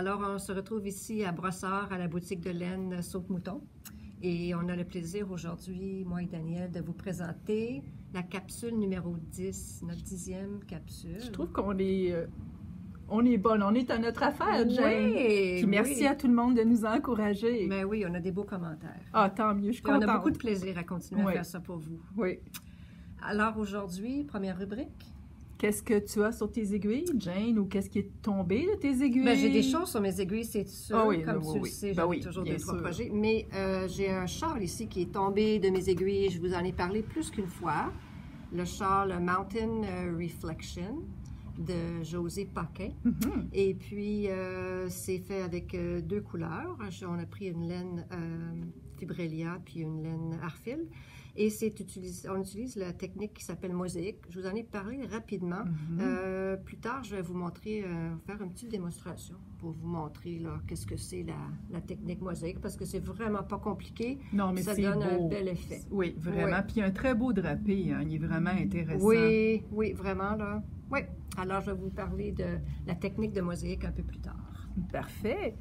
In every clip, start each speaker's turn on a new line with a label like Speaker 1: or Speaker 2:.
Speaker 1: Alors, on se retrouve ici à Brossard, à la boutique de laine Saute-Mouton. Et on a le plaisir aujourd'hui, moi et Daniel, de vous présenter la capsule numéro 10, notre dixième capsule.
Speaker 2: Je trouve qu'on est, euh, on est bonne, on est à notre affaire, Jane.
Speaker 1: Oui,
Speaker 2: Puis merci
Speaker 1: oui.
Speaker 2: à tout le monde de nous encourager.
Speaker 1: Mais oui, on a des beaux commentaires.
Speaker 2: Ah, tant mieux, je suis
Speaker 1: on a beaucoup de plaisir à continuer
Speaker 2: Oui.
Speaker 1: à faire ça pour vous.
Speaker 2: Oui.
Speaker 1: Alors aujourd'hui, première rubrique.
Speaker 2: Qu'est-ce que tu as sur tes aiguilles, Jane, ou qu'est-ce qui est tombé de tes aiguilles?
Speaker 1: Ben, j'ai des choses sur mes aiguilles, c'est sûr.
Speaker 2: Ah oui,
Speaker 1: comme
Speaker 2: oui,
Speaker 1: tu
Speaker 2: oui,
Speaker 1: le
Speaker 2: oui.
Speaker 1: sais,
Speaker 2: Ben oui,
Speaker 1: toujours deux, trois
Speaker 2: sûr.
Speaker 1: projets. Mais euh, j'ai un châle ici qui est tombé de mes aiguilles. Je vous en ai parlé plus qu'une fois. Le châle Mountain euh, Reflection de José Paquet.
Speaker 2: Mhm.
Speaker 1: Et puis, euh, c'est fait avec euh, deux couleurs. Je- On a pris une laine Fibrelia puis une laine Arfil. Et on utilise la technique qui s'appelle mosaïque. Je vous en ai parlé rapidement.
Speaker 2: Mhm.
Speaker 1: Euh, plus tard, je vais vous montrer, euh, faire une petite démonstration pour vous montrer là, qu'est-ce que c'est la, la technique mosaïque parce que c'est vraiment pas compliqué.
Speaker 2: non, mais
Speaker 1: ça donne
Speaker 2: beau.
Speaker 1: un bel effet.
Speaker 2: Oui, vraiment.
Speaker 1: Oui.
Speaker 2: Puis un très beau drapé, hein, il est vraiment intéressant.
Speaker 1: Oui, oui, vraiment là. Oui. Alors, je vais vous parler de la technique de mosaïque un peu plus tard.
Speaker 2: Parfait.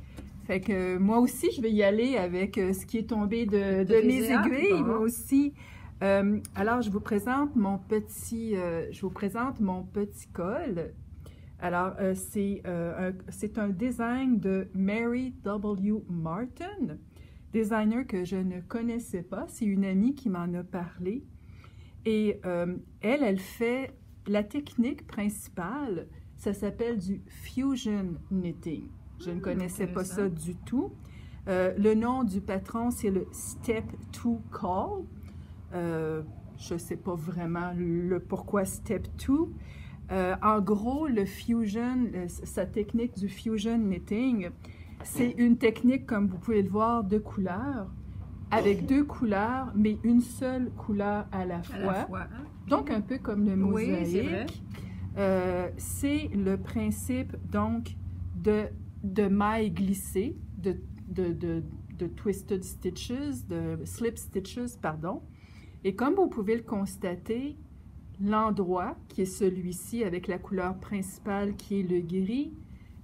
Speaker 2: Fait que moi aussi, je vais y aller avec euh, ce qui est tombé de, mes aiguilles,
Speaker 1: bon.
Speaker 2: moi aussi. Euh, alors, je vous présente mon petit, euh, je vous présente mon petit col. Alors, euh, c'est un, un design de Mary W. Martin, designer que je ne connaissais pas. C'est une amie qui m'en a parlé. Et elle, elle fait la technique principale, ça s'appelle du fusion knitting. Je ne connaissais pas ça du tout. Euh, le nom du patron, c'est le Step 2 Call. Euh, je ne sais pas vraiment le pourquoi Step 2. Euh, en gros, le fusion, sa technique du fusion knitting, c'est une technique, comme vous pouvez le voir, de couleurs, avec deux couleurs, mais une seule couleur à la fois.
Speaker 1: À la fois. hein?
Speaker 2: Donc, un peu comme le mosaïque.
Speaker 1: c'est
Speaker 2: le principe, donc, de, de mailles glissées, de, de, de, de twisted stitches, de slip stitches, pardon. Et comme vous pouvez le constater, l'endroit, qui est celui-ci avec la couleur principale qui est le gris,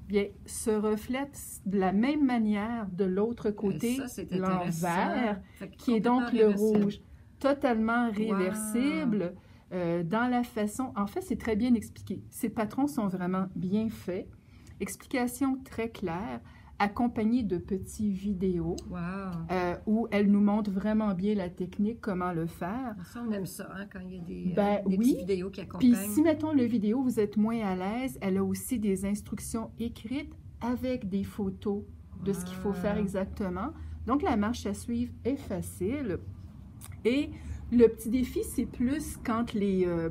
Speaker 2: bien, se reflète de la même manière de l'autre côté,
Speaker 1: c'est intéressant.
Speaker 2: l'envers, qui est donc le rouge, totalement réversible euh, dans la façon. En fait, c'est très bien expliqué. Ces patrons sont vraiment bien faits. Explication très claire, accompagnée de petits vidéos
Speaker 1: Wow.
Speaker 2: euh, où elle nous montre vraiment bien la technique, comment le faire.
Speaker 1: Ça, on aime ça, hein, quand il y a des, euh,
Speaker 2: Ben
Speaker 1: des
Speaker 2: oui.
Speaker 1: petites vidéos qui accompagnent.
Speaker 2: Puis si, mettons, le vidéo, vous êtes moins à l'aise, elle a aussi des instructions écrites avec des photos de ce qu'il faut faire exactement. Donc, la marche à suivre est facile. Et le petit défi, c'est plus quand, les, euh,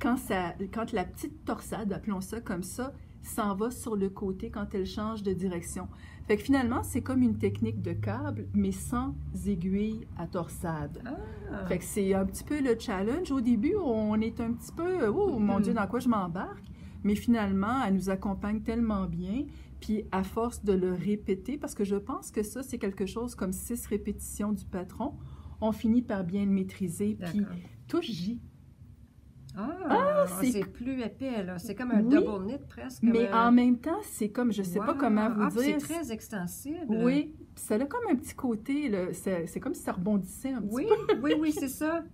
Speaker 2: quand, ça, quand la petite torsade, appelons ça comme ça, s'en va sur le côté quand elle change de direction. Fait que finalement, c'est comme une technique de câble, mais sans aiguille à torsade.
Speaker 1: Ah.
Speaker 2: Fait que c'est un petit peu le challenge. Au début, on est un petit peu, oh mon. Dieu, dans quoi je m'embarque? Mais finalement, elle nous accompagne tellement bien. Puis à force de le répéter, parce que je pense que ça, c'est quelque chose comme six répétitions du patron, on finit par bien le maîtriser. Puis touche J.
Speaker 1: Ah,
Speaker 2: c'est-
Speaker 1: c'est plus épais, là. C'est comme un
Speaker 2: Oui.
Speaker 1: double knit presque.
Speaker 2: Mais en même temps, c'est comme, je sais pas comment vous
Speaker 1: Ah,
Speaker 2: dire.
Speaker 1: C'est très extensible.
Speaker 2: Oui, ça a comme un petit côté, c'est comme si ça rebondissait un petit
Speaker 1: Oui, oui, oui, c'est ça.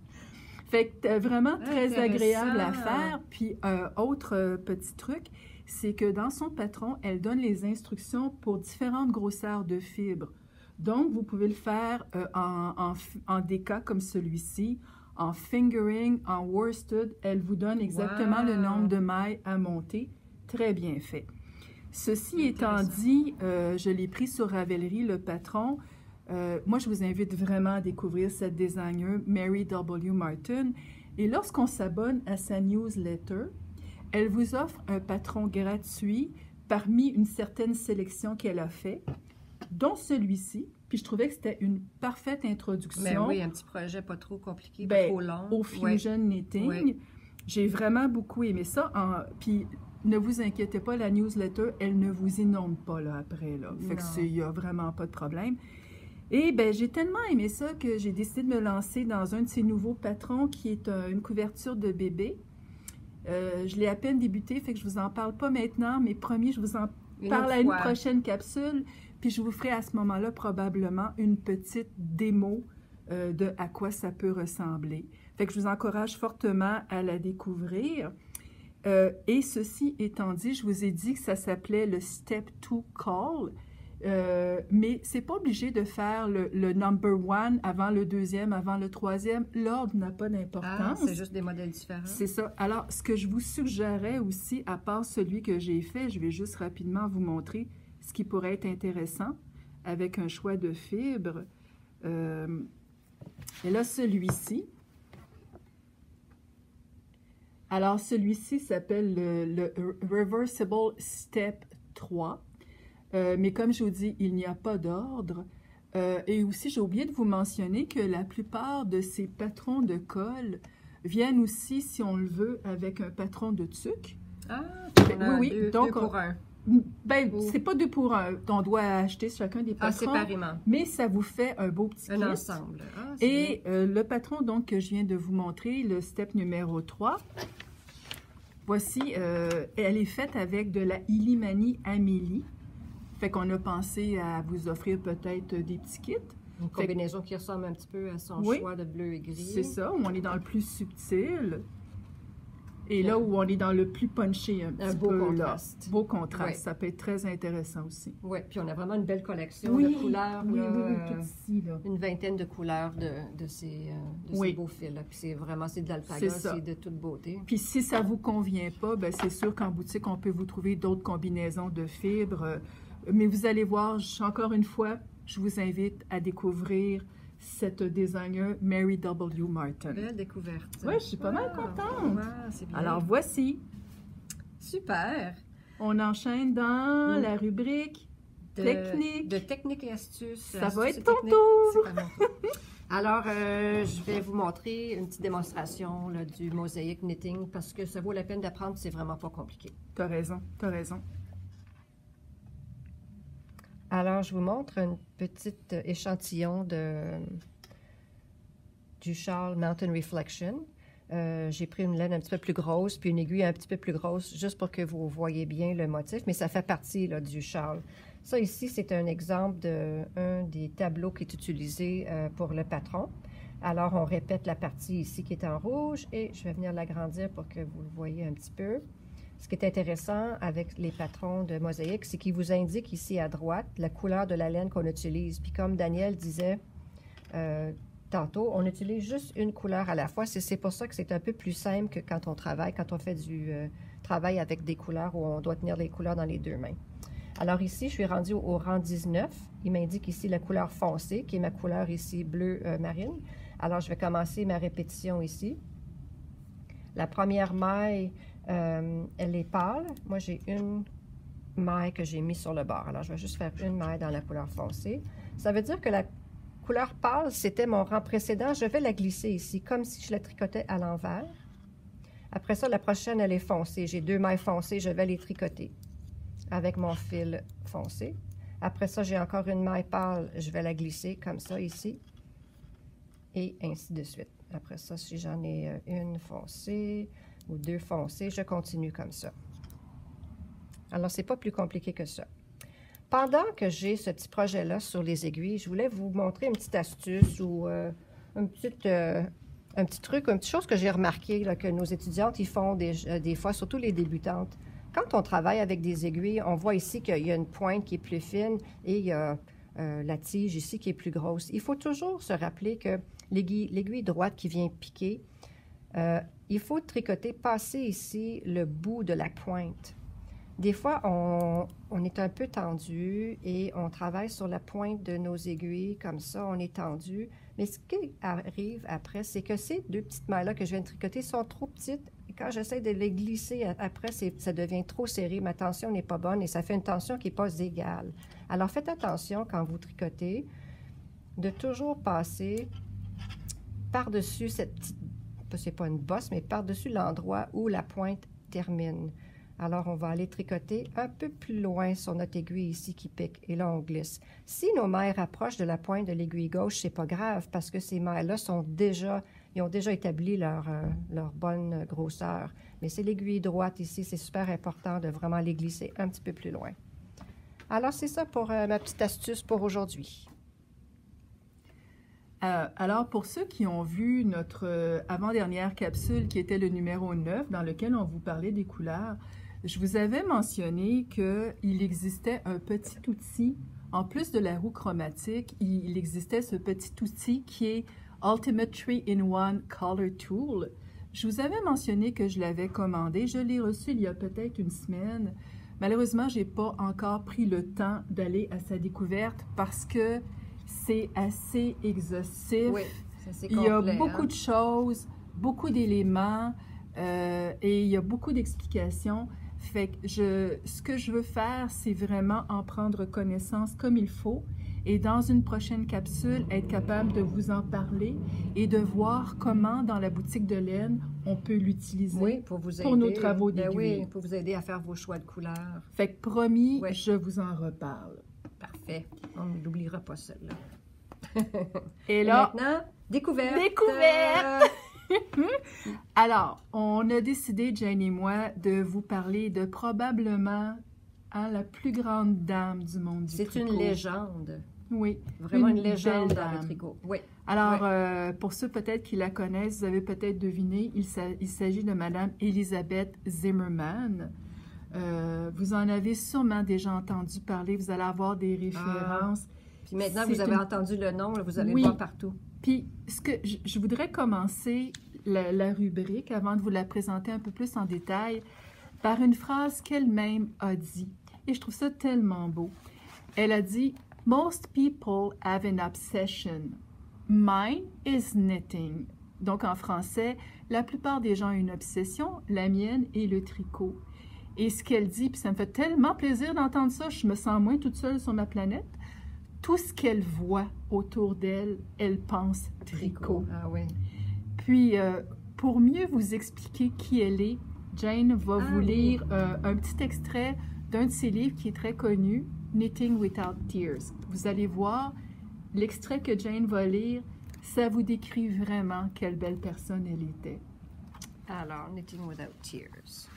Speaker 2: Fait que euh, vraiment très agréable à faire. Puis un autre euh, petit truc, c'est que dans son patron, elle donne les instructions pour différentes grosseurs de fibres. Donc, vous pouvez le faire euh, en, en des cas comme celui-ci, en fingering, en worsted. Elle vous donne exactement le nombre de mailles à monter. Très bien fait. Ceci étant dit, euh, je l'ai pris sur Ravelry, le patron. Euh, moi, je vous invite vraiment à découvrir cette designer, Mary W. Martin. Et lorsqu'on s'abonne à sa newsletter, elle vous offre un patron gratuit parmi une certaine sélection qu'elle a fait, dont celui-ci. Puis je trouvais que c'était une parfaite introduction
Speaker 1: Mais oui, un petit projet pas trop compliqué,
Speaker 2: Ben,
Speaker 1: pas trop long.
Speaker 2: au
Speaker 1: Ouais.
Speaker 2: fusion knitting.
Speaker 1: Ouais.
Speaker 2: J'ai vraiment beaucoup aimé ça. En- Puis ne vous inquiétez pas, la newsletter, elle ne vous inonde pas là, après. Là. Fait que
Speaker 1: Non.
Speaker 2: c'est- il n'y a vraiment pas de problème. Et ben j'ai tellement aimé ça que j'ai décidé de me lancer dans un de ces nouveaux patrons qui est euh, une couverture de bébé. Euh, je l'ai à peine débuté, fait que je vous en parle pas maintenant, mais promis, je vous en, par la une prochaine capsule. Puis je vous ferai à ce moment-là probablement une petite démo euh, de à quoi ça peut ressembler. Fait que je vous encourage fortement à la découvrir. Euh, et ceci étant dit, je vous ai dit que ça s'appelait le Step 2 Call. Euh, mais c'est pas obligé de faire le, number one avant le deuxième, avant le troisième. L'ordre n'a pas d'importance. Ah,
Speaker 1: c'est juste des modèles différents.
Speaker 2: C'est ça. Alors, ce que je vous suggérais aussi, à part celui que j'ai fait, je vais juste rapidement vous montrer ce qui pourrait être intéressant avec un choix de fibres. Euh, et là, celui-ci. Alors, celui-ci s'appelle le, Reversible Step 3. Euh, mais comme je vous dis, il n'y a pas d'ordre. Euh, et aussi, j'ai oublié de vous mentionner que la plupart de ces patrons de colle viennent aussi, si on le veut, avec un patron de tuc.
Speaker 1: Ah, oui, oui. Donc, pour un.
Speaker 2: Ben, c'est pas deux pour un. On doit acheter chacun des ah, patrons.
Speaker 1: Ah, séparément.
Speaker 2: Mais ça vous fait un beau petit
Speaker 1: un ensemble.
Speaker 2: Ah, Et euh, le patron, donc, que je viens de vous montrer, le step numéro 3, voici, euh, elle est faite avec de la Illimani Amélie. Fait qu'on a pensé à vous offrir peut-être des petits kits.
Speaker 1: Une combinaison qui ressemble un petit peu à son choix de bleu et gris.
Speaker 2: C'est ça, où on est dans le plus subtil. Et là où on est dans le plus punché un, petit
Speaker 1: beau
Speaker 2: peu,
Speaker 1: contraste.
Speaker 2: beau contraste. Ça peut être très intéressant aussi.
Speaker 1: Oui, puis on a vraiment une belle collection de couleurs.
Speaker 2: Oui, oui, oui, tout ici, là.
Speaker 1: Une vingtaine de couleurs de, de ces, euh, de ces beaux fils. Puis c'est vraiment, c'est de l'alpaga, c'est de toute beauté.
Speaker 2: Puis si ça ne vous convient pas, ben c'est sûr qu'en boutique, on peut vous trouver d'autres combinaisons de fibres. Mais vous allez voir, encore une fois, je vous invite à découvrir cette designer Mary W. Martin.
Speaker 1: Belle découverte.
Speaker 2: Oui, je suis pas mal contente.
Speaker 1: bien.
Speaker 2: Alors voici.
Speaker 1: Super.
Speaker 2: On enchaîne dans la rubrique
Speaker 1: de,
Speaker 2: technique.
Speaker 1: De technique et astuces.
Speaker 2: Ça va être ton tour.
Speaker 1: Alors, euh, je vais vous montrer une petite démonstration là, du mosaïque knitting parce que ça vaut la peine d'apprendre, c'est vraiment pas compliqué.
Speaker 2: Tu as raison, tu as raison.
Speaker 1: Alors, je vous montre un petit échantillon de, du châle Mountain Reflection. Euh, j'ai pris une laine un petit peu plus grosse, puis une aiguille un petit peu plus grosse, juste pour que vous voyez bien le motif, mais ça fait partie là, du châle. Ça ici, c'est un exemple d'un des tableaux qui est utilisé euh, pour le patron. Alors, on répète la partie ici qui est en rouge, et je vais venir l'agrandir pour que vous le voyez un petit peu. Ce qui est intéressant avec les patrons de mosaïque, c'est qu'ils vous indiquent ici à droite la couleur de la laine qu'on utilise. Puis comme Daniel disait euh, tantôt, on utilise juste une couleur à la fois. C'est pour ça que c'est un peu plus simple que quand on travaille, quand on fait du euh, travail avec des couleurs où on doit tenir les couleurs dans les deux mains. Alors ici, je suis rendue au, rang 19. Il m'indique ici la couleur foncée, qui est ma couleur ici bleu euh, marine. Alors, je vais commencer ma répétition ici. La première maille, euh, elle est pâle. Moi, j'ai une maille que j'ai mise sur le bord. Alors, je vais juste faire une maille dans la couleur foncée. Ça veut dire que la couleur pâle, c'était mon rang précédent. Je vais la glisser ici, comme si je la tricotais à l'envers. Après ça, la prochaine, elle est foncée. J'ai deux mailles foncées, je vais les tricoter avec mon fil foncé. Après ça, j'ai encore une maille pâle, je vais la glisser comme ça ici. Et ainsi de suite. Après ça, si j'en ai euh, une foncée, deux foncés, je continue comme ça. Alors, c'est pas plus compliqué que ça. Pendant que j'ai ce petit projet-là sur les aiguilles, je voulais vous montrer une petite astuce ou euh, euh, un petit truc, une petite chose que j'ai remarqué que nos étudiantes ils font des, euh, des, fois, surtout les débutantes. Quand on travaille avec des aiguilles, on voit ici qu'il y a une pointe qui est plus fine et il y a la tige ici qui est plus grosse. Il faut toujours se rappeler que l'aiguille droite qui vient piquer, il faut tricoter, passer ici le bout de la pointe. Des fois, on, est un peu tendu et on travaille sur la pointe de nos aiguilles, comme ça, on est tendu. Mais ce qui arrive après, c'est que ces deux petites mailles-là que je viens de tricoter sont trop petites. Et quand j'essaie de les glisser après, ça devient trop serré. Ma tension n'est pas bonne et ça fait une tension qui n'est pas égale. Alors, faites attention quand vous tricotez de toujours passer par-dessus cette petite c'est pas une bosse, mais par-dessus l'endroit où la pointe termine. Alors, on va aller tricoter un peu plus loin sur notre aiguille ici qui pique. Et là, on glisse. Si nos mailles rapprochent de la pointe de l'aiguille gauche, c'est pas grave parce que ces mailles-là sont déjà, ont déjà établi leur, euh, leur bonne grosseur. Mais c'est l'aiguille droite ici, c'est super important de vraiment les glisser un petit peu plus loin. Alors, c'est ça pour euh, ma petite astuce pour aujourd'hui.
Speaker 2: Euh, alors, pour ceux qui ont vu notre euh, avant-dernière capsule, qui était le numéro 9, dans lequel on vous parlait des couleurs, je vous avais mentionné qu'il existait un petit outil, en plus de la roue chromatique, il existait ce petit outil qui est Ultimate 3-in-1 Color Tool. Je vous avais mentionné que je l'avais commandé. Je l'ai reçu il y a peut-être une semaine. Malheureusement, je n'ai pas encore pris le temps d'aller à sa découverte parce que c'est assez exhaustif.
Speaker 1: Oui, c'est
Speaker 2: il y a beaucoup
Speaker 1: hein.
Speaker 2: de choses, beaucoup d'éléments euh, et il y a beaucoup d'explications. Fait que je, ce que je veux faire, c'est vraiment en prendre connaissance comme il faut et dans une prochaine capsule, être capable de vous en parler et de voir comment dans la boutique de laine, on peut l'utiliser.
Speaker 1: Oui, pour vous aider.
Speaker 2: pour nos travaux
Speaker 1: Ben
Speaker 2: d'aiguille.
Speaker 1: oui, pour vous aider à faire vos choix de couleurs.
Speaker 2: Fait que promis, je vous en reparle.
Speaker 1: Parfait. On n'oubliera pas celle-là.
Speaker 2: Et
Speaker 1: Et
Speaker 2: là,
Speaker 1: maintenant, découverte.
Speaker 2: Découverte! Alors, on a décidé, Jane et moi, de vous parler de probablement hein, la plus grande dame du monde du
Speaker 1: c'est une légende.
Speaker 2: Oui.
Speaker 1: Vraiment une,
Speaker 2: Une
Speaker 1: légende dans le tricot. Oui.
Speaker 2: Alors, euh, pour ceux peut-être qui la connaissent, vous avez peut-être deviné, il s'agit de Madame Elisabeth Zimmerman. Euh, vous en avez sûrement déjà entendu parler, vous allez avoir des références.
Speaker 1: Puis maintenant, vous avez
Speaker 2: une-
Speaker 1: entendu le nom, là, vous allez
Speaker 2: Oui.
Speaker 1: le voir partout.
Speaker 2: Puis, ce que je, je voudrais commencer la, la rubrique avant de vous la présenter un peu plus en détail par une phrase qu'elle-même a dit. Et je trouve ça tellement beau. Elle a dit Most people have an obsession. Mine is knitting. Donc, en français, la plupart des gens ont une obsession. La mienne est le tricot. Et ce qu'elle dit, puis ça me fait tellement plaisir d'entendre ça, je me sens moins toute seule sur ma planète. Tout ce qu'elle voit autour d'elle, elle pense tricot.
Speaker 1: Ah oui.
Speaker 2: Puis, euh, pour mieux vous expliquer qui elle est, Jane va
Speaker 1: Ah
Speaker 2: vous
Speaker 1: oui.
Speaker 2: lire euh, un petit extrait d'un de ses livres qui est très connu, Knitting Without Tears. Vous allez voir, l'extrait que Jane va lire, ça vous décrit vraiment quelle belle personne elle était.
Speaker 1: Alors, knitting without tears.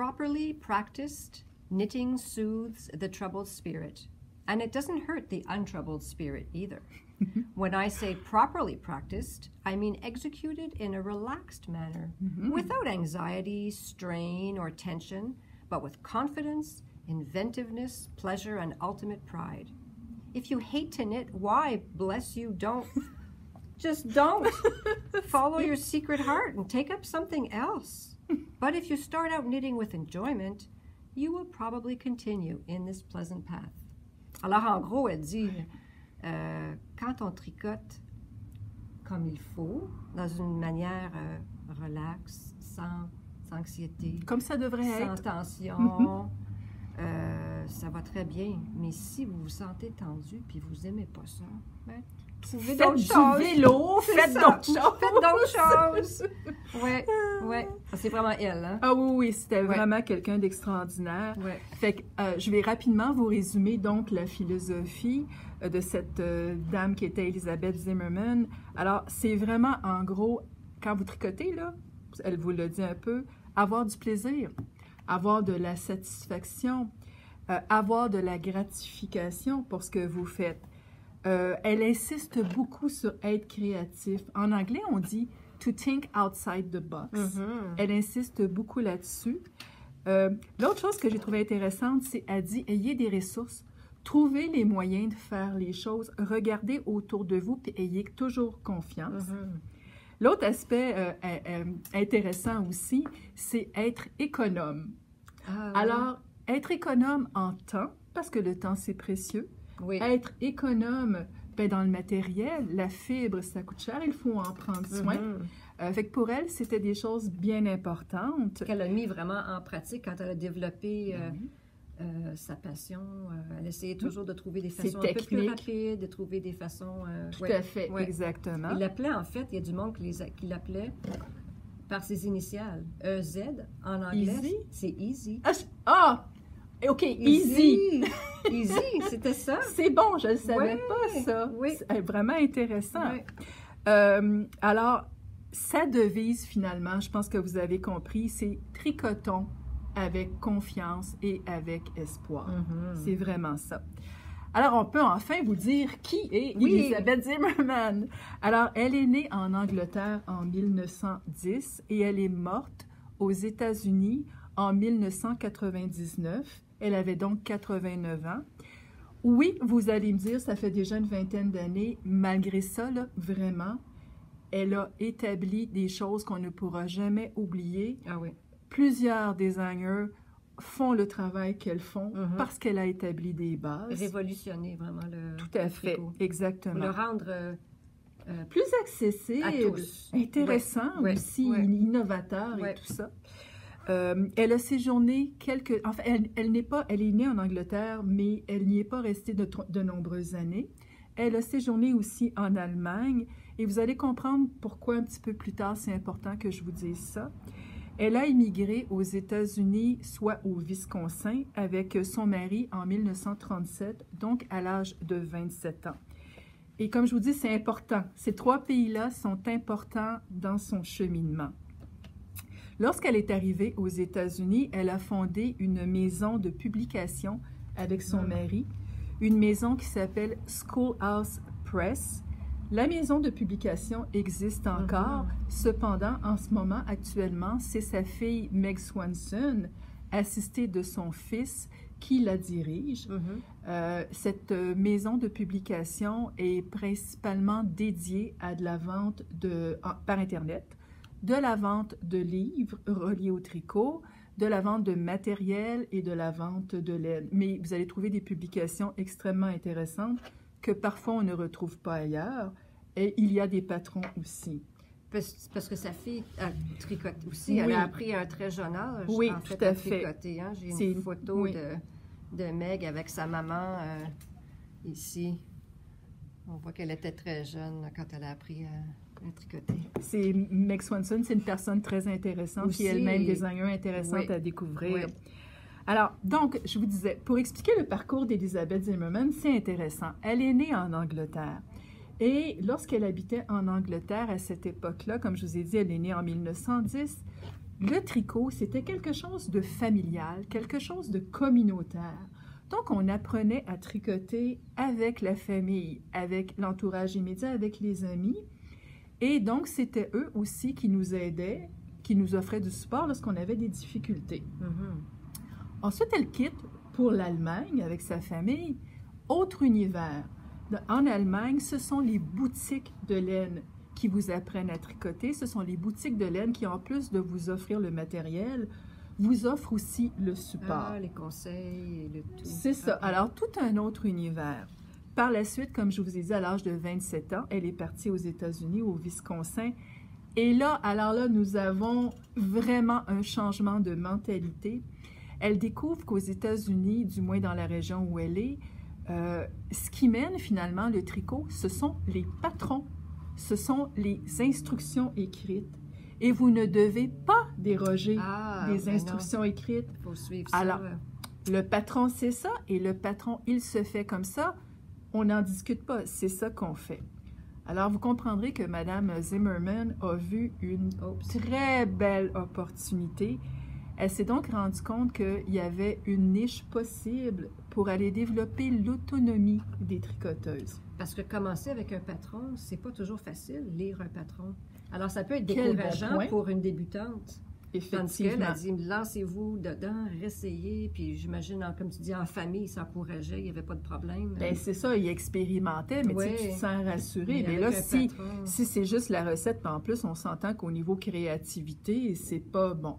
Speaker 1: Properly practiced, knitting soothes the troubled spirit, and it doesn't hurt the untroubled spirit either. when I say properly practiced, I mean executed in a relaxed manner, mm-hmm. without anxiety, strain, or tension, but with confidence, inventiveness, pleasure, and ultimate pride. If you hate to knit, why, bless you, don't. Just don't. Follow your secret heart and take up something else. But if you start out knitting with enjoyment, you will probably continue in this pleasant path. Alors, en gros, elle dit euh, quand on tricote comme il faut, dans une manière euh, relaxe, sans, sans anxiété,
Speaker 2: Comme ça devrait
Speaker 1: sans
Speaker 2: être.
Speaker 1: tension, euh, ça va très bien. Mais si vous vous sentez tendu puis vous aimez pas ça, ben,
Speaker 2: Faites
Speaker 1: d'autres choses?
Speaker 2: vélo,
Speaker 1: C'est
Speaker 2: faites d'autres choses.
Speaker 1: Faites d'autres choses. Ouais, ouais. Ah, C'est vraiment elle, hein?
Speaker 2: Ah oui, oui, c'était
Speaker 1: Ouais.
Speaker 2: vraiment quelqu'un d'extraordinaire.
Speaker 1: Ouais.
Speaker 2: Fait que euh, je vais rapidement vous résumer donc la philosophie euh, de cette euh, dame qui était Elisabeth Zimmerman. Alors, c'est vraiment en gros, quand vous tricotez, là, elle vous le dit un peu, avoir du plaisir, avoir de la satisfaction, avoir de la gratification pour ce que vous faites. Euh, elle insiste beaucoup sur être créatif. En anglais, on dit to think outside the box.
Speaker 1: Mhm.
Speaker 2: Elle insiste beaucoup là-dessus. Euh, L'autre chose que j'ai trouvé intéressante, c'est qu'elle dit ayez des ressources, trouvez les moyens de faire les choses, regardez autour de vous, puis ayez toujours confiance.
Speaker 1: Mhm.
Speaker 2: L'autre aspect euh, intéressant aussi, c'est être économe.
Speaker 1: Ah,
Speaker 2: Alors, être économe en temps, parce que le temps c'est précieux,
Speaker 1: oui.
Speaker 2: être économe ben, dans le matériel, la fibre, ça coûte cher, il faut en prendre soin.
Speaker 1: Mhm.
Speaker 2: Euh, fait que pour elle, c'était des choses bien importantes.
Speaker 1: Qu'elle a mis vraiment en pratique quand elle a développé euh,
Speaker 2: Mhm.
Speaker 1: euh, sa passion. euh, elle essayait toujours de trouver des façons un peu plus rapides, de trouver des façons. euh,
Speaker 2: Tout
Speaker 1: ouais.
Speaker 2: à fait,
Speaker 1: ouais.
Speaker 2: exactement.
Speaker 1: Il l'appelait, en fait, il y a du monde qui, les a- qui l'appelait par ses initiales. EZ, en anglais,
Speaker 2: Easy?
Speaker 1: c'est easy.
Speaker 2: Ah, Ah! OK, easy.
Speaker 1: Easy, c'était ça.
Speaker 2: C'est bon, je ne savais pas ça.
Speaker 1: oui.
Speaker 2: C'est vraiment intéressant. Euh, alors, sa devise, finalement, je pense que vous avez compris, c'est tricotons avec confiance et avec espoir.
Speaker 1: Mhm.
Speaker 2: C'est vraiment ça. Alors, on peut enfin vous dire qui est
Speaker 1: Oui.
Speaker 2: Elizabeth Zimmerman. Alors, elle est née en Angleterre en 1910 et elle est morte aux États-Unis en 1999. Elle avait donc 89 ans. Oui, vous allez me dire, ça fait déjà une vingtaine d'années. Malgré ça, là, vraiment, elle a établi des choses qu'on ne pourra jamais oublier.
Speaker 1: Ah oui.
Speaker 2: Plusieurs designers font le travail qu'elles font
Speaker 1: Mhm.
Speaker 2: parce qu'elle a établi des bases.
Speaker 1: Révolutionner vraiment le,
Speaker 2: Tout à
Speaker 1: le
Speaker 2: fait,
Speaker 1: tricot.
Speaker 2: exactement.
Speaker 1: Pour le rendre euh, euh,
Speaker 2: Plus accessible,
Speaker 1: à tous.
Speaker 2: intéressant
Speaker 1: Ouais,
Speaker 2: aussi,
Speaker 1: ouais.
Speaker 2: innovateur
Speaker 1: Ouais.
Speaker 2: et tout ça. Euh, elle a séjourné quelques... Enfin, elle, elle n'est pas... Elle est née en Angleterre, mais elle n'y est pas restée de, de nombreuses années. Elle a séjourné aussi en Allemagne, et vous allez comprendre pourquoi un petit peu plus tard c'est important que je vous dise ça. Elle a immigré aux États-Unis, soit au Wisconsin, avec son mari en 1937, donc à l'âge de 27 ans. Et comme je vous dis, c'est important. Ces trois pays-là sont importants dans son cheminement. Lorsqu'elle est arrivée aux États-Unis, elle a fondé une maison de publication avec son
Speaker 1: Mm.
Speaker 2: mari, une maison qui s'appelle Schoolhouse Press. La maison de publication existe encore, cependant, en ce moment, actuellement, c'est sa fille Meg Swanson, assistée de son fils, qui la dirige.
Speaker 1: Mhm.
Speaker 2: Euh, cette euh, maison de publication est principalement dédiée à de la vente de, en- par Internet, de la vente de livres reliés au tricot, de la vente de matériel et de la vente de laine. Mais vous allez trouver des publications extrêmement intéressantes que parfois on ne retrouve pas ailleurs. Et il y a des patrons aussi.
Speaker 1: Parce, parce que sa fille a tricoté aussi.
Speaker 2: Oui.
Speaker 1: Elle a appris à un très jeune âge.
Speaker 2: Oui,
Speaker 1: en fait,
Speaker 2: tout à
Speaker 1: à
Speaker 2: fait.
Speaker 1: tricoter, hein. J'ai une photo
Speaker 2: oui.
Speaker 1: de, de Meg avec sa maman euh, ici. On voit qu'elle était très jeune quand elle a appris à, à tricoter.
Speaker 2: C'est Meg Swanson, c'est une personne très intéressante
Speaker 1: Aussi.
Speaker 2: qui elle-même designer intéressante
Speaker 1: Oui.
Speaker 2: à découvrir.
Speaker 1: Oui.
Speaker 2: Alors, donc, je vous disais, pour expliquer le parcours d'Elizabeth Zimmerman, c'est intéressant. Elle est née en Angleterre. Et lorsqu'elle habitait en Angleterre à cette époque-là, comme je vous ai dit, elle est née en 1910, le tricot, c'était quelque chose de familial, quelque chose de communautaire. Donc, on apprenait à tricoter avec la famille, avec l'entourage immédiat, avec les amis. Et donc, c'était eux aussi qui nous aidaient, qui nous offraient du support lorsqu'on avait des difficultés.
Speaker 1: Mhm.
Speaker 2: Ensuite, elle quitte pour l'Allemagne avec sa famille. Autre univers. En Allemagne, ce sont les boutiques de laine qui vous apprennent à tricoter. Ce sont les boutiques de laine qui, en plus de vous offrir le matériel, vous offrent aussi le support.
Speaker 1: Ah, les conseils et le tout.
Speaker 2: C'est ça.
Speaker 1: Ok.
Speaker 2: Alors, tout un autre univers. Par la suite, comme je vous ai dit, à l'âge de 27 ans, elle est partie aux États-Unis, au Wisconsin. Et là, alors là, nous avons vraiment un changement de mentalité. Elle découvre qu'aux États-Unis, du moins dans la région où elle est, euh, ce qui mène finalement le tricot, ce sont les patrons, ce sont les instructions écrites. Et vous ne devez pas déroger
Speaker 1: Ah,
Speaker 2: des
Speaker 1: ben non,
Speaker 2: instructions écrites.
Speaker 1: faut suivre ça.
Speaker 2: Alors, Le patron, c'est ça, et le patron, il se fait comme ça. On n'en discute pas, c'est ça qu'on fait. Alors, vous comprendrez que Madame Zimmerman a vu une très belle opportunité. Elle s'est donc rendue compte qu'il y avait une niche possible pour aller développer l'autonomie des tricoteuses.
Speaker 1: Parce que commencer avec un patron, c'est pas toujours facile, lire un patron. Alors, ça peut être décourageant pour une débutante. Tandis
Speaker 2: Effectivement.
Speaker 1: a dit, lancez-vous dedans, réessayez. Puis j'imagine, comme tu dis, en famille, ils s'encourageaient, il n'y avait pas de problème.
Speaker 2: Ben, c'est ça, il expérimentait, mais
Speaker 1: Ouais.
Speaker 2: tu te sens rassuré.
Speaker 1: Mais
Speaker 2: là, si,
Speaker 1: patron,
Speaker 2: Si c'est juste la recette, en plus, on s'entend qu'au niveau créativité, c'est pas bon.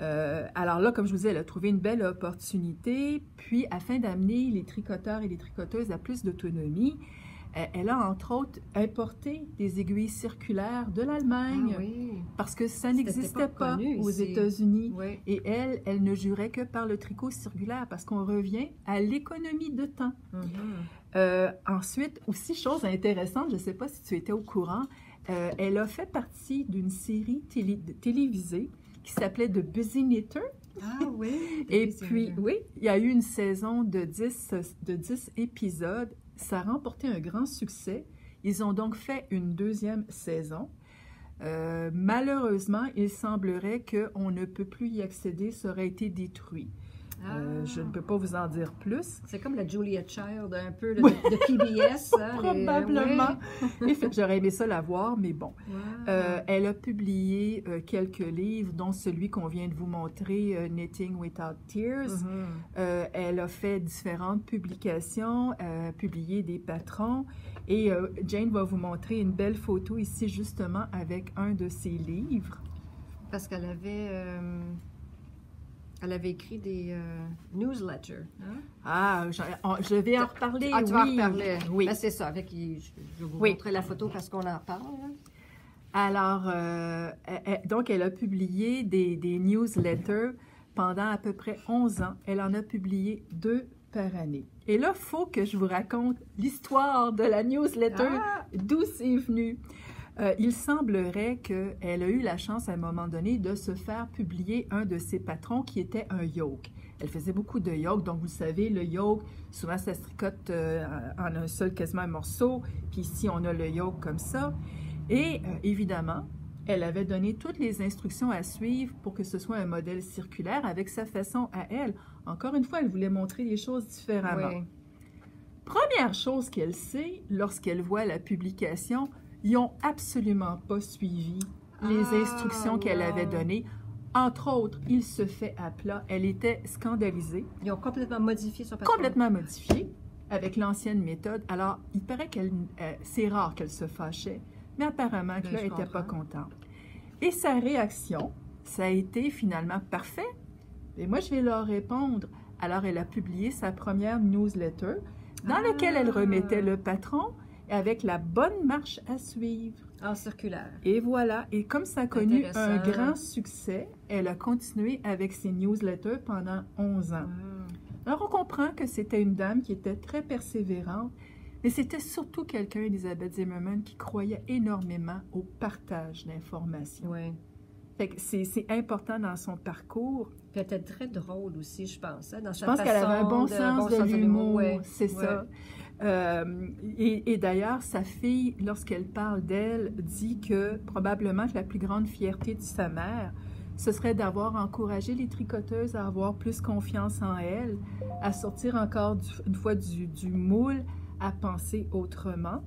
Speaker 2: Euh, alors là, comme je vous disais, elle a trouvé une belle opportunité. Puis, afin d'amener les tricoteurs et les tricoteuses à plus d'autonomie, elle a entre autres importé des aiguilles circulaires de l'Allemagne
Speaker 1: Ah oui,
Speaker 2: parce que ça n'existait
Speaker 1: pas
Speaker 2: aux. États-Unis.
Speaker 1: oui.
Speaker 2: Et elle, elle ne jurait que par le tricot circulaire parce qu'on revient à l'économie de temps.
Speaker 1: Mhm.
Speaker 2: Euh, ensuite, aussi, chose intéressante, je ne sais pas si tu étais au courant, euh, elle a fait partie d'une série télé- télévisée qui s'appelait The Busy Knitter.
Speaker 1: Ah oui.
Speaker 2: Et puis, oui, il y a eu une saison de 10, de 10 épisodes. Ça a remporté un grand succès. Ils ont donc fait une deuxième saison. Euh, malheureusement, il semblerait qu'on ne peut plus y accéder, ça aurait été détruit. Euh, je ne peux pas vous en dire plus.
Speaker 1: C'est comme la Julia Child, un peu de, de PBS. hein, les-
Speaker 2: Probablement. fait, J'aurais aimé ça la voir, mais bon. Euh, elle a publié euh, quelques livres, dont celui qu'on vient de vous montrer, Knitting Without Tears.
Speaker 1: Mhm.
Speaker 2: Euh, elle a fait différentes publications, publié des patrons. Et Jane va vous montrer une belle photo ici, justement, avec un de ses livres.
Speaker 1: Parce qu'elle avait, elle avait écrit des euh, newsletters. hein?
Speaker 2: Ah, je vais en reparler.
Speaker 1: Ah, tu vas en
Speaker 2: oui.
Speaker 1: reparler.
Speaker 2: Oui.
Speaker 1: Ben, c'est ça. Avec, je, je vous
Speaker 2: Oui.
Speaker 1: montrer la photo parce qu'on en parle. là.
Speaker 2: Alors, euh, elle- donc, elle a publié des, des newsletters pendant à peu près 11 ans. Elle en a publié deux par année. Et là, il faut que je vous raconte l'histoire de la newsletter,
Speaker 1: Ah!
Speaker 2: d'où c'est venu. Euh, il semblerait qu'elle a eu la chance à un moment donné de se faire publier un de ses patrons qui était un yoke. Elle faisait beaucoup de yoke, donc vous savez, le yoke, souvent ça se tricote euh, en un seul quasiment un morceau, puis ici on a le yoke comme ça. Et euh, évidemment, elle avait donné toutes les instructions à suivre pour que ce soit un modèle circulaire avec sa façon à elle. Encore une fois, elle voulait montrer les choses différemment.
Speaker 1: Oui.
Speaker 2: Première chose qu'elle sait lorsqu'elle voit la publication, ils n'ont absolument pas suivi les
Speaker 1: Ah,
Speaker 2: instructions qu'elle
Speaker 1: wow.
Speaker 2: avait données. Entre autres, il se fait à plat. Elle était scandalisée,
Speaker 1: Ils ont complètement modifié son patron.
Speaker 2: complètement modifiée avec l'ancienne méthode. Alors, il paraît qu'elle, euh, c'est rare qu'elle se fâchait, mais apparemment qu'elle
Speaker 1: je
Speaker 2: n'était pas contente. Et sa réaction, ça a été finalement parfait. Et moi, je vais leur répondre. Alors, elle a publié sa première newsletter dans
Speaker 1: Ah.
Speaker 2: laquelle elle remettait le patron avec la bonne marche à suivre.
Speaker 1: En circulaire.
Speaker 2: Et voilà, et comme ça a connu un grand succès, elle a continué avec ses newsletters pendant 11 ans.
Speaker 1: Ah.
Speaker 2: Alors, on comprend que c'était une dame qui était très persévérante, mais c'était surtout quelqu'un, Elisabeth Zimmerman, qui croyait énormément au partage d'informations.
Speaker 1: Oui.
Speaker 2: C'est important dans son parcours.
Speaker 1: Puis elle était très drôle aussi, je pense. hein, dans
Speaker 2: Je pense qu'elle avait un bon
Speaker 1: de-
Speaker 2: sens de
Speaker 1: l'humour,
Speaker 2: l'humour,
Speaker 1: ouais.
Speaker 2: c'est
Speaker 1: Ouais.
Speaker 2: ça. Euh, et et d'ailleurs, sa fille, lorsqu'elle parle d'elle, dit que probablement que la plus grande fierté de sa mère, ce serait d'avoir encouragé les tricoteuses à avoir plus confiance en elles, à sortir encore du- une fois du, du moule, à penser autrement.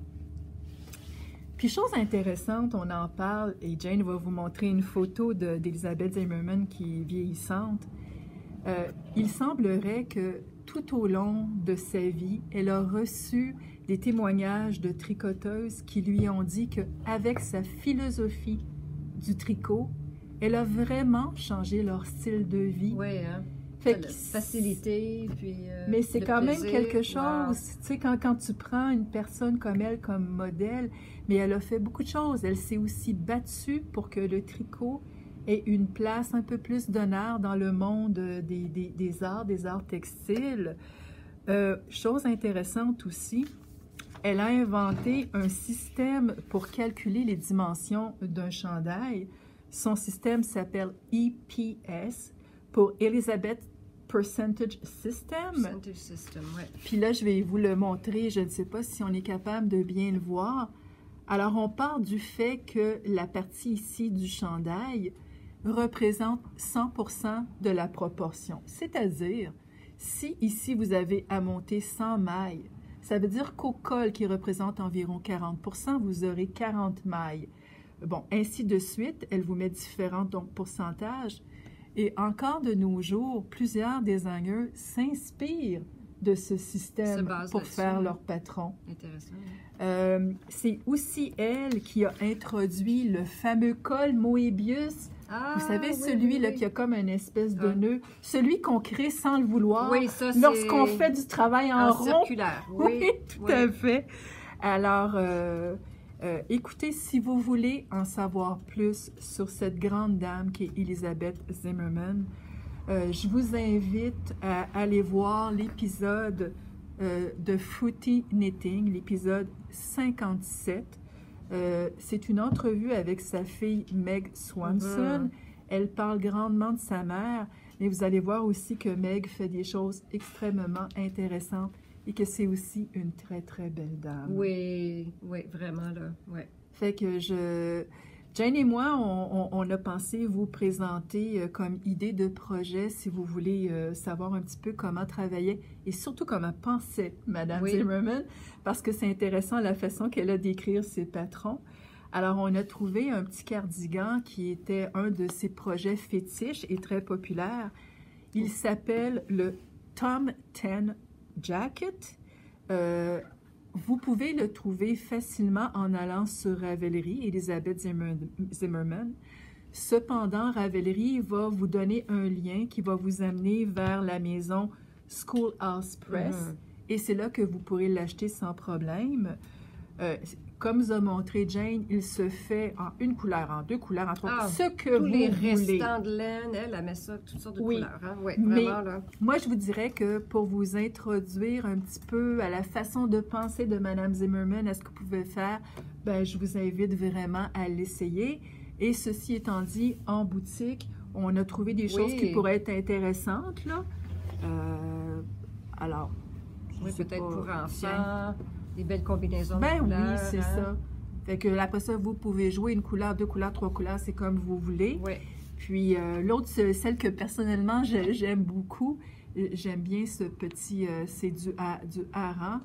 Speaker 2: Puis chose intéressante, on en parle, et Jane va vous montrer une photo de- d'Elizabeth Zimmerman qui est vieillissante. Euh, il semblerait que tout au long de sa vie, elle a reçu des témoignages de tricoteuses qui lui ont dit qu'avec sa philosophie du tricot, elle a vraiment changé leur style de vie.
Speaker 1: Oui, hein.
Speaker 2: Fait
Speaker 1: La facilité, puis. euh,
Speaker 2: mais c'est quand même quelque
Speaker 1: Wow.
Speaker 2: chose. Tu sais, quand, quand tu prends une personne comme elle comme modèle, mais elle a fait beaucoup de choses. Elle s'est aussi battue pour que le tricot ait une place un peu plus d'honneur dans le monde des, des- des arts, des arts textiles. Euh, chose intéressante aussi, elle a inventé un système pour calculer les dimensions d'un chandail. Son système s'appelle EPS pour Elizabeth Percentage System.
Speaker 1: Percentage system, ouais.
Speaker 2: Puis là, je vais vous le montrer. Je ne sais pas si on est capable de bien le voir. Alors, on part du fait que la partie ici du chandail représente 100% de la proportion. C'est-à-dire, si ici vous avez à monter 100 mailles, ça veut dire qu'au col qui représente environ 40%, vous aurez 40 mailles. Bon, ainsi de suite, elle vous met différents donc, pourcentages. Et encore de nos jours, plusieurs designers s'inspirent de ce système pour faire leur patron. Euh, c'est aussi elle qui a introduit le fameux col Moebius.
Speaker 1: Ah,
Speaker 2: Vous savez,
Speaker 1: oui,
Speaker 2: celui
Speaker 1: oui,
Speaker 2: là
Speaker 1: oui.
Speaker 2: qui a comme une espèce de
Speaker 1: Ah.
Speaker 2: nœud, celui qu'on crée sans le vouloir
Speaker 1: Oui,
Speaker 2: lorsqu'on fait du travail en,
Speaker 1: en
Speaker 2: rond.
Speaker 1: circulaire. Oui,
Speaker 2: tout à fait. Alors, euh, euh, écoutez, si vous voulez en savoir plus sur cette grande dame qui est Elisabeth Zimmerman, euh, je vous invite à aller voir l'épisode euh, de Fruity Knitting, l'épisode 57. Euh, C'est une entrevue avec sa fille Meg Swanson.
Speaker 1: Mhm.
Speaker 2: Elle parle grandement de sa mère, mais vous allez voir aussi que Meg fait des choses extrêmement intéressantes et que c'est aussi une très, très belle dame.
Speaker 1: Oui, oui, vraiment, là. Ouais.
Speaker 2: Fait que je... Jane et moi, on, on- on a pensé vous présenter euh, comme idée de projet si vous voulez euh, savoir un petit peu comment travaillait et surtout comment pensait Madame
Speaker 1: Oui.
Speaker 2: Zimmerman, parce que c'est intéressant la façon qu'elle a d'écrire ses patrons. Alors, on a trouvé un petit cardigan qui était un de ses projets fétiches et très populaire. Il s'appelle le Tom Ten Jacket. Euh, vous pouvez le trouver facilement en allant sur Ravelry, Elisabeth Zimmer- Zimmerman. Cependant, Ravelry va vous donner un lien qui va vous amener vers la maison Schoolhouse Press.
Speaker 1: Mhm.
Speaker 2: Et c'est là que vous pourrez l'acheter sans problème. Euh, comme vous a montré Jane, il se fait en une couleur, en deux couleurs, en trois,
Speaker 1: Ah,
Speaker 2: ce que
Speaker 1: Tous
Speaker 2: vous
Speaker 1: les
Speaker 2: voulez.
Speaker 1: restants de laine, elle, elle met ça, toutes sortes de
Speaker 2: Oui.
Speaker 1: couleurs. Hein? Oui,
Speaker 2: Mais-
Speaker 1: vraiment, là.
Speaker 2: Moi, je vous dirais que pour vous introduire un petit peu à la façon de penser de Madame Zimmerman, à ce que vous pouvez faire, ben, je vous invite vraiment à l'essayer. Et ceci étant dit, en boutique, on a trouvé des choses qui pourraient être intéressantes. Là. Euh, alors,
Speaker 1: Oui, peut-être pour enfants, des belles combinaisons
Speaker 2: Ben
Speaker 1: de couleurs.
Speaker 2: oui, c'est
Speaker 1: hein.
Speaker 2: ça. Fait que après ça, vous pouvez jouer une couleur, deux couleurs, trois couleurs, c'est comme vous voulez.
Speaker 1: Oui.
Speaker 2: Puis euh, l'autre, celle que personnellement j'ai- j'aime beaucoup, euh, j'aime bien ce petit, euh, c'est du, ha- du hareng.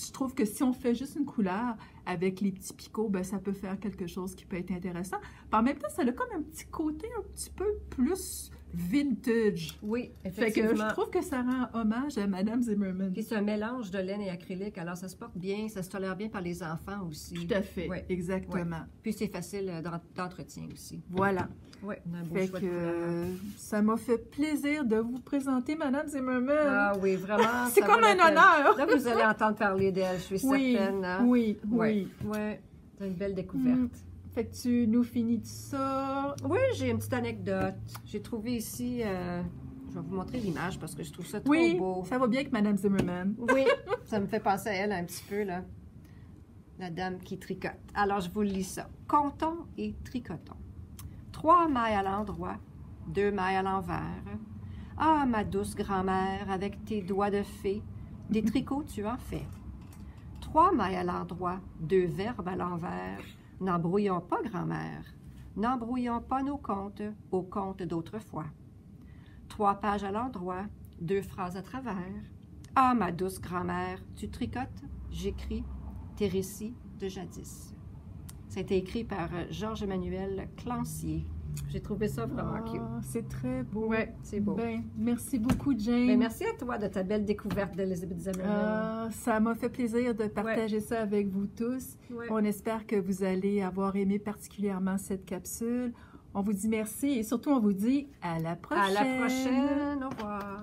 Speaker 2: Je trouve que si on fait juste une couleur avec les petits picots, ben, ça peut faire quelque chose qui peut être intéressant. En même temps, ça a comme un petit côté un petit peu plus vintage.
Speaker 1: Oui,
Speaker 2: Fait que
Speaker 1: effectivement.
Speaker 2: je trouve que ça rend hommage à Madame Zimmerman.
Speaker 1: Puis c'est un mélange de laine et acrylique, alors ça se porte bien, ça se tolère bien par les enfants aussi.
Speaker 2: Tout à fait,
Speaker 1: Ouais.
Speaker 2: exactement.
Speaker 1: Puis c'est facile euh, d'en- d'entretien aussi.
Speaker 2: Voilà.
Speaker 1: Oui, on a un beau
Speaker 2: Fait
Speaker 1: choix
Speaker 2: que euh, ça m'a fait plaisir de vous présenter Madame Zimmerman.
Speaker 1: Ah oui, vraiment.
Speaker 2: C'est comme un honneur.
Speaker 1: Là, vous allez entendre parler d'elle, je suis
Speaker 2: oui,
Speaker 1: certaine. hein.
Speaker 2: oui, oui.
Speaker 1: Ouais, c'est une belle découverte.
Speaker 2: Mm. Fait que tu nous finis tout ça?
Speaker 1: Oui, j'ai une petite anecdote. J'ai trouvé ici, euh, je vais vous montrer l'image parce que je trouve ça trop
Speaker 2: Oui,
Speaker 1: beau.
Speaker 2: ça va bien avec Madame Zimmerman.
Speaker 1: Oui, ça me fait penser à elle un petit peu, là. La dame qui tricote. Alors, je vous lis ça. Comptons et tricotons. Trois mailles à l'endroit, deux mailles à l'envers. Ah, ma douce grand-mère, avec tes doigts de fée, des tricots tu en fais. Trois mailles à l'endroit, deux verbes à l'envers. N'embrouillons pas, grand-mère. N'embrouillons pas nos comptes aux comptes d'autrefois. Trois pages à l'endroit, deux phrases à travers. Ah, ma douce grand-mère, tu tricotes, j'écris tes récits de jadis. Ça écrit par Georges-Emmanuel Clancier. J'ai trouvé ça vraiment cute.
Speaker 2: Ah, c'est très beau.
Speaker 1: Ouais, c'est beau.
Speaker 2: Ben, merci beaucoup, Jane.
Speaker 1: Ben, merci à toi de ta belle découverte d'Elizabeth Zimmerman.
Speaker 2: Ah, ça m'a fait plaisir de partager ça avec vous tous.
Speaker 1: Ouais.
Speaker 2: On espère que vous allez avoir aimé particulièrement cette capsule. On vous dit merci et surtout on vous dit à la prochaine.
Speaker 1: À la prochaine. Au revoir.